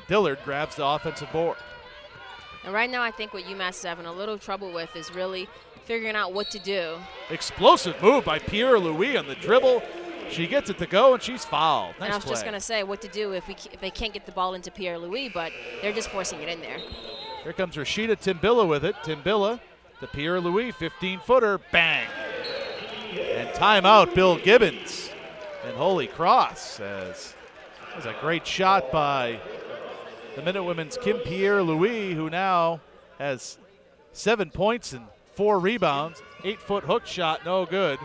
and Dillard grabs the offensive board. And right now, I think what UMass is having a little trouble with is really figuring out what to do. Explosive move by Pierre Louis on the dribble. She gets it to go and she's fouled. Nice and I was play. just going to say what to do if we if they can't get the ball into Pierre Louis, but they're just forcing it in there. Here comes Rashida Timbilla with it. Timbilla to Pierre Louis, 15 footer, bang. And timeout, Bill Gibbons. And Holy Cross says that was a great shot by the Minute Women's Kim Pierre Louis, who now has seven points and four rebounds. Eight foot hook shot, no good.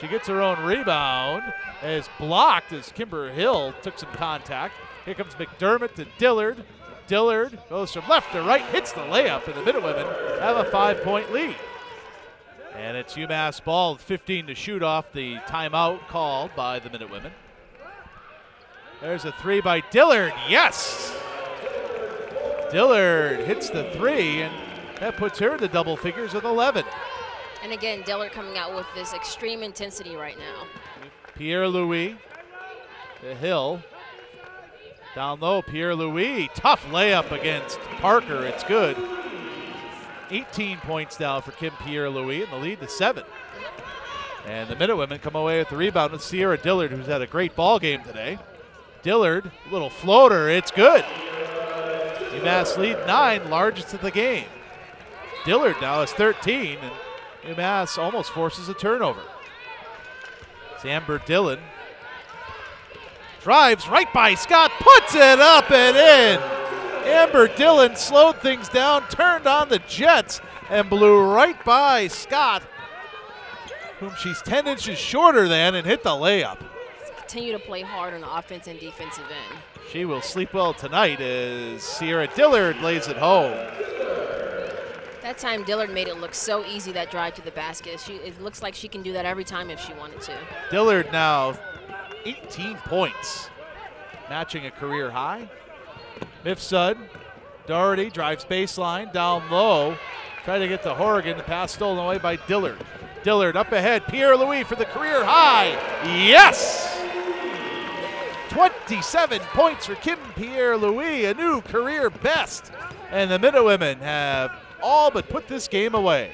She gets her own rebound as blocked as Kimber Hill took some contact. Here comes McDermott to Dillard. Dillard goes from left to right, hits the layup, and the Minute Women have a five point lead. And it's UMass ball, 15 to shoot off the timeout called by the Minute Women. There's a three by Dillard. Yes! Dillard hits the three, and that puts her in the double figures with 11. And again, Dillard coming out with this extreme intensity right now. Pierre Louis the Hill. Down low, Pierre Louis. Tough layup against Parker. It's good. 18 points now for Kim Pierre Louis, and the lead to seven. And the Minute Women come away with the rebound with Cierra Dillard, who's had a great ball game today. Dillard, little floater, it's good. UMass lead nine, largest of the game. Dillard now has 13, and UMass almost forces a turnover. It's Amber Dillon. Drives right by Scott, puts it up and in. Amber Dillon slowed things down, turned on the Jets, and blew right by Scott, whom she's 10 inches shorter than, and hit the layup. Continue to play hard on the offense and defensive end. She will sleep well tonight as Cierra Dillard lays it home. That time Dillard made it look so easy that drive to the basket. She it looks like she can do that every time if she wanted to. Dillard now 18 points, matching a career high. Mifsud, Doherty drives baseline down low, try to get to Horrigan. The pass stolen away by Dillard. Dillard up ahead. Pierre Louis for the career high. Yes! 27 points for Kim Pierre Louis, a new career best. And the Minute Women have all but put this game away.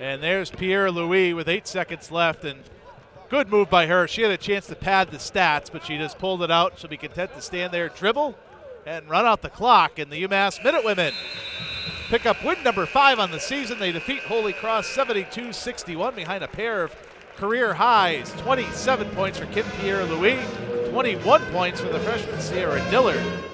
And there's Pierre Louis with eight seconds left, and good move by her. She had a chance to pad the stats, but she just pulled it out. She'll be content to stand there, dribble, and run out the clock. And the UMass Minute Women pick up win number five on the season. They defeat Holy Cross 72 61 behind a pair of career highs 27 points for Kim Pierre Louis, 21 points for the freshman Cierra Dillard.